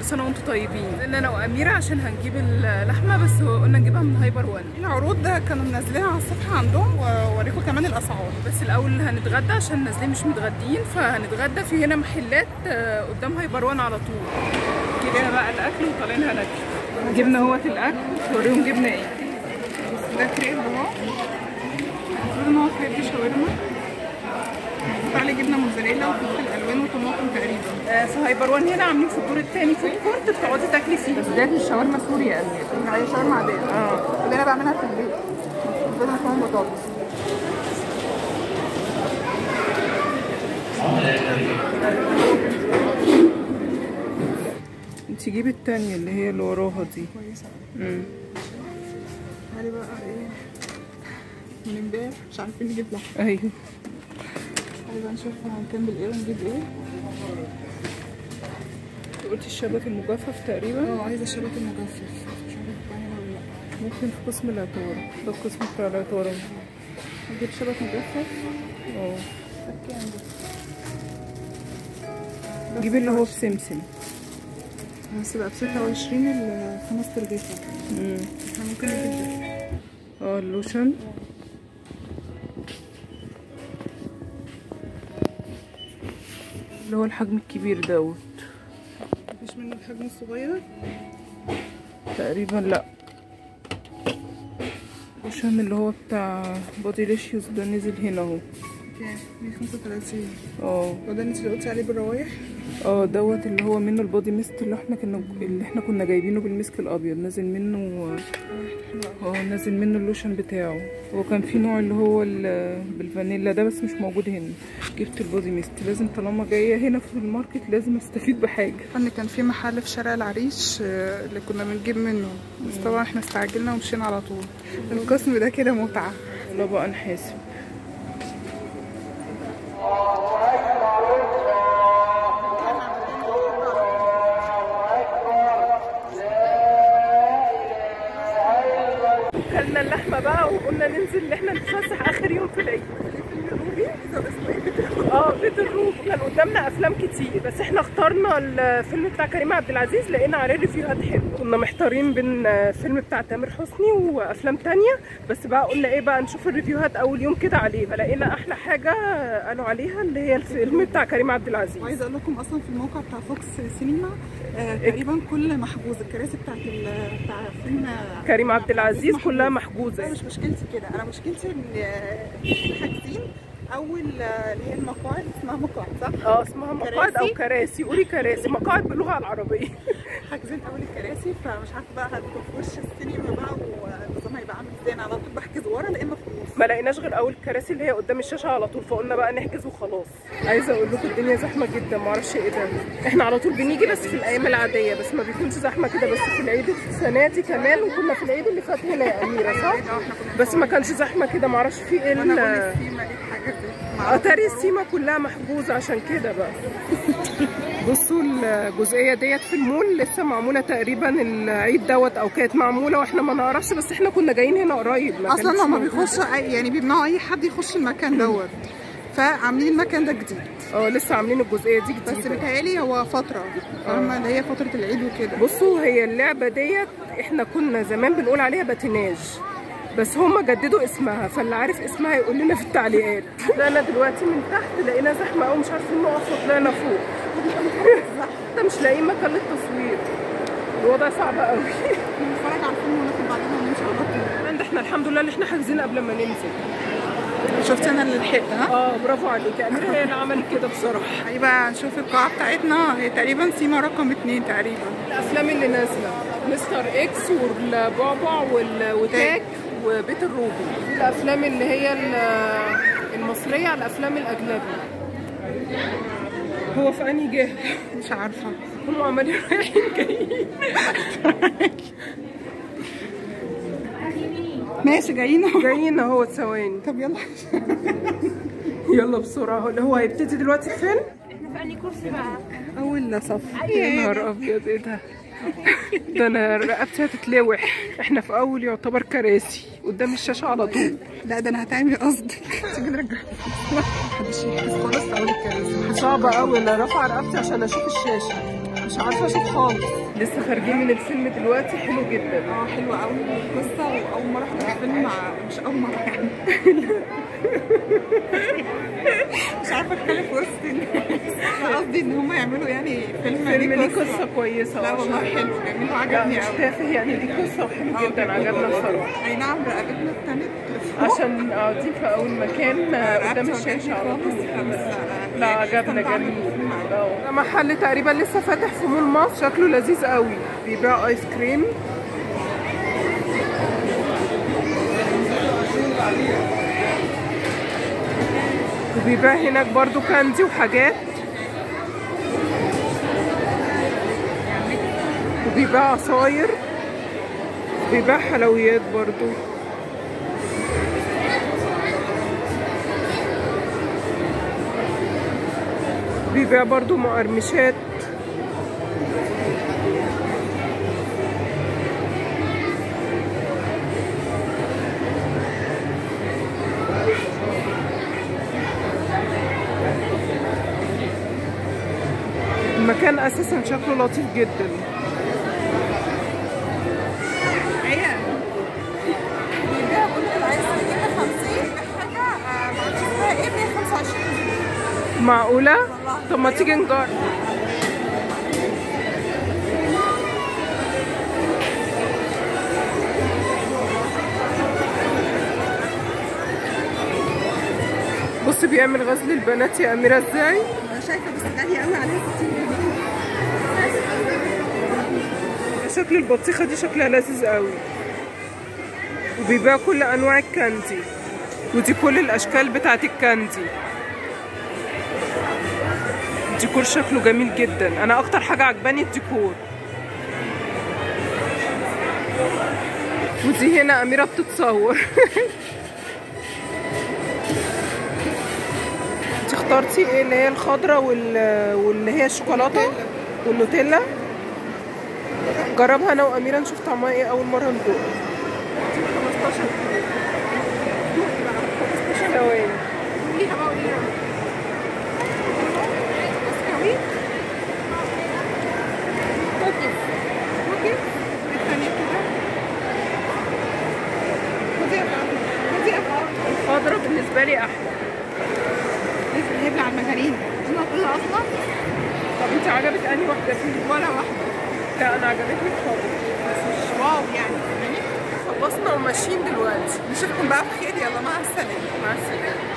كل سنه وأنتم طيبين. قلنا أنا وأميرة عشان هنجيب اللحمة بس قلنا نجيبها من هايبر وان العروض ده كانوا منزلينها على الصفحة عندهم وأوريكم كمان الأسعار. بس الأول هنتغدى عشان نازلين مش متغدين فهنتغدى في هنا محلات آه، قدام Hyper One على طول. جبنا بقى الأكل وطالعين هناكل جبنا اهوت الأكل وريهم جبنا إيه. ده كريب اهو المفروض إن هو كريب شاورما محطوط عليه جبنة موزاريلا وفلفل ألوان وطماطم تقريبا. آه، في Hyper One هنا عاملين في الدور الثاني food court بتقعدي تاكلي فيه. بس ده الشاورما سوري يا امير هي شاورما عادية. آه. اللي أنا بعملها في البيت. بدون كمان بطاطس. انت جيبي التانية اللي هي اللي وراها دي. كويسة. امم تعالي بقى إيه من امبارح مش عارفين نجيب لحمة. أيوه. تعالي بقى نشوف هنكمل إيه ونجيب إيه. قلتي الشبك المجفف تقريبا؟ آه عايزة الشبك المجفف. ممكن في قسم العطارة ده القسم بتاع العطارة نجيب شبك مجفف. آه. جيبي اللي هو بسمسم. بس بقى ب 26 الخمس امم إحنا ممكن نجيب ده. آه اللوشن. اللي هو الحجم الكبير دوت. مفيش منه الحجم الصغير؟ تقريبا لا. اللوشن اللي هو بتاع Bodylicious ده نزل هنا اهو. كام 135 آه. وده اللي انت قلتي عليه بالروايح آه دوت اللي هو منه ال body mist اللي إحنا كنا اللي إحنا كنا جايبينه بالمسك الابيض. نازل منه آه نازل منه اللوشن بتاعه. هو كان في نوع اللي هو ال- بالفانيلا ده بس مش موجود هنا. جبت ال body mist. لازم طالما جاية هنا في ال market لازم استفيد بحاجة. ان كان في محل في شارع العريش آه، اللي كنا بنجيب منه. بس طبعا إحنا استعجلنا ومشينا على طول. القسم ده كده متعة. لا بقى نحاسب. كلنا اللحمة بقى وقلنا ننزل إن إحنا نتفسح آخر يوم في العيد. آه بيت الروبي كان قدامنا أفلام كتير بس إحنا اخترنا الفيلم بتاع كريم عبد العزيز لقينا عليه review هات حلوة كنا محتارين بين فيلم بتاع تامر حسني وأفلام تانية بس بقى قلنا إيه بقى نشوف ال review هات أول يوم كده عليه. فلقينا أحلى حاجة قالوا عليها اللي هي الفيلم بتاع كريم عبد العزيز. وعايزه أقول لكم أصلا في الموقع بتاع VOX سينما آه تقريبا كل محجوز الكراسي بتاعت بتاع فيلم آه، كريم عبد العزيز. كلها محجوزة. مش مشكلتي كده. أنا مشكلتي إن آه، حاجزين أول آه، اللي هي المقاعد اسمها مقاعد صح؟ آه اسمها مقاعد أو كراسي؟ قولي كراسي. مقاعد باللغة العربية. حاجزين أول الكراسي فمش عارفة بقى هدخل في وش السينما بقى والنظام هيبقى عامل إزاي. أنا على طول بحجز ورا لا إما في النص. ما لقيناش غير أول الكراسي اللي هي قدام الشاشة على طول فقلنا بقى نحجز وخلاص. عايزة أقول لكم الدنيا زحمة جدا ما أعرفش إيه ده. إحنا على طول بنيجي بس في الأيام العادية بس ما بيكونش زحمة كده بس في العيد السنة دي كمان وكنا في العيد اللي فات هنا يا أميرة صح؟ بس ما كانش زحمة كده ما أعرفش في إيه اتاري السيما كلها محجوزة عشان كده بقى. بصوا الجزئية ديت في المول لسه معمولة تقريبا العيد دوت أو كانت معمولة وإحنا ما نعرفش بس إحنا كنا جايين هنا قريب أصلا هما. بيخشوا يعني بيمنعوا أي حد يخش المكان دوت. فعاملين المكان ده جديد. آه لسه عاملين الجزئية دي بس جديده بيتهيألي هو فترة فاهمة؟ اللي هي فترة العيد وكده. بصوا هي اللعبة ديت إحنا كنا زمان بنقول عليها باتيناج. بس هم جددوا اسمها فاللي عارف اسمها يقول لنا في التعليقات. طلعنا دلوقتي من تحت لقينا زحمة قوي مش عارفين نقف وطلعنا فوق. ده مش لاقيين مكان للتصوير. الوضع صعب قوي نتفرج على الفيلم وناخد بعدين ونمشي على طول. ده إحنا الحمد لله اللي إحنا حاجزين قبل ما ننزل. شفت أنا اللي لحقت ها؟ آه برافو عليك. اميره هي اللي عملت كده بصراحة. هيبقى نشوف القاعة بتاعتنا. هي تقريبا سيما رقم اتنين تقريبا. الأفلام اللي نازلة. مستر إكس والبعبع وال- وتاج وبيت الروبي. دي الأفلام اللي هي ال- المصرية على الأفلام الأجنبي. هو في أنهي جهة؟ مش عارفة. هم عمالين رايحين جايين. ماشي جايين أهو. جايين أهو ثواني. طب يلا. يلا بسرعة. اللي هو هيبتدي دلوقتي فين أول صف يا نهار أبيض إيه ده؟ ده أنا رقبتي هتتلوح إحنا في أول يعتبر كراسي. قدام الشاشة على طول. لا ده أنا هتعمل قصدك تيجي نرجع. محدش يحس خالص أول الكراسي. صعبة قوي أنا رافعة رقبتي عشان أشوف الشاشة. مش عارفة أشوف خالص. لسه خارجين من الفيلم دلوقتي. حلو جدا. آه حلوة قوي القصة واول مرة احضر فيلم مع مش أول مرة يعني. مش عارفة أتكلم في وسط الناس قصدي إن هم يعملوا يعني فيلم فيلم ليه قصة. كويسة. لا والله حلو. جميل. وعجبني مش قوي تافه يعني. ليه قصة وحلو جدا. عجبنا بصراحه أي نعم رقبتنا لفوق. عشان آه دي في أول مكان آه، قدام الشاشة على طول. آه، لا عجبنا جميل ده محل تقريبا لسه فاتح في مول مصر. شكله لذيذ قوي. بيبيع آيس كريم. وبيبيع هناك برضو كاندي وحاجات. وبيبيع عصاير. بيبيع حلويات برضو. بيبيع برضو مقرمشات المكان أساسا شكله لطيف جدا. معقولة؟ طب ما تيجي نجرب. بص بيعمل غزل البنات يا أميرة إزاي؟ أنا شايفة بس غالية قوي عليها 60 جنيه. شكل البطيخة دي شكلها لذيذ قوي وبيبيع كل أنواع الكاندي ودي كل الأشكال بتاعت الكاندي الديكور شكله جميل جدا. أنا أكتر حاجة عجباني الديكور. ودي هنا أميرة بتتصور. انت اخترتي إيه؟ اللي هي الخضراء وال... واللي هي الشوكولاتة والنوتيلا؟ جربها أنا وأميرة نشوف طعمها إيه أول مرة ندوق. 15 ثواني. لسه هيبلع المجارين أنا كلها أصلا. طب أنت عجبك أنهي واحدة فيهم؟ ولا واحدة. لا أنا عجبتني الخضراء بس مش واو يعني؟ خلصنا وماشيين دلوقتي. نشوفكم بقى بخير يلا مع السلامة. مع السلامة.